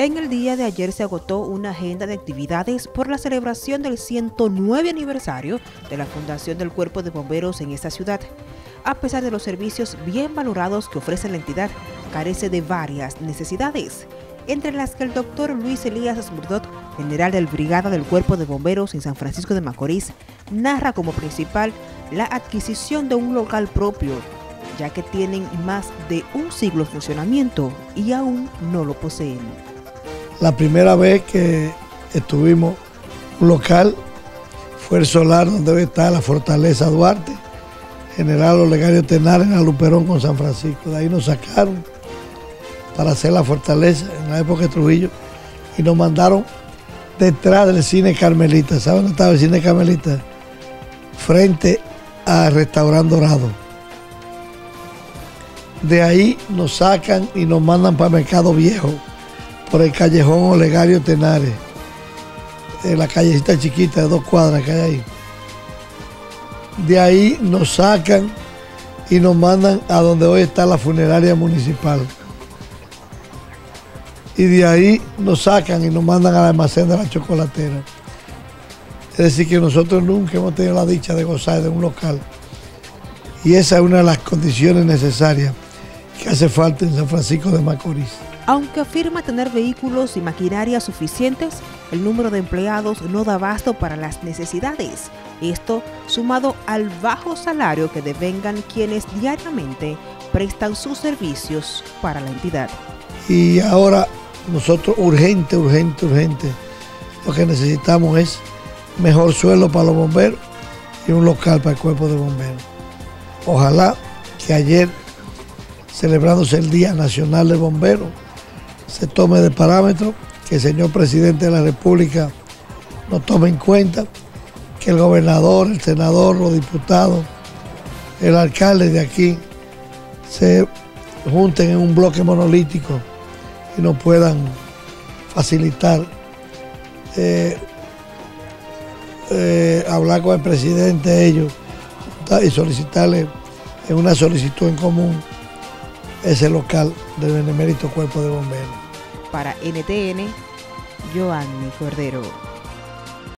En el día de ayer se agotó una agenda de actividades por la celebración del 109 aniversario de la fundación del Cuerpo de Bomberos en esta ciudad. A pesar de los servicios bien valorados que ofrece la entidad, carece de varias necesidades, entre las que el doctor Luis Elías Esmurdot, general del Brigada del Cuerpo de Bomberos en San Francisco de Macorís, narra como principal la adquisición de un local propio, ya que tienen más de un siglo de funcionamiento y aún no lo poseen. La primera vez que estuvimos un local fue el solar donde debe estar la Fortaleza Duarte, General Olegario Tenar en la Luperón con San Francisco. De ahí nos sacaron para hacer la fortaleza en la época de Trujillo y nos mandaron detrás del cine Carmelita. ¿Saben dónde estaba el cine Carmelita? Frente al restaurante Dorado. De ahí nos sacan y nos mandan para el Mercado Viejo por el callejón Olegario Tenares, en la callecita chiquita de dos cuadras que hay ahí. De ahí nos sacan y nos mandan a donde hoy está la funeraria municipal. Y de ahí nos sacan y nos mandan al almacén de la chocolatera. Es decir, que nosotros nunca hemos tenido la dicha de gozar de un local. Y esa es una de las condiciones necesarias que hace falta en San Francisco de Macorís. Aunque afirma tener vehículos y maquinaria suficientes, el número de empleados no da abasto para las necesidades. Esto sumado al bajo salario que devengan quienes diariamente prestan sus servicios para la entidad. Y ahora nosotros urgente, urgente, urgente, lo que necesitamos es mejor suelo para los bomberos y un local para el cuerpo de bomberos. Ojalá que ayer, celebrándose el Día Nacional de Bomberos, se tome de parámetro, que el señor presidente de la República nos tome en cuenta, que el gobernador, el senador, los diputados, el alcalde de aquí se junten en un bloque monolítico y nos puedan facilitar eh, eh, hablar con el presidente ellos y solicitarle una solicitud en común ese local del Benemérito Cuerpo de Bomberos. Para NTN, Joanny Cordero.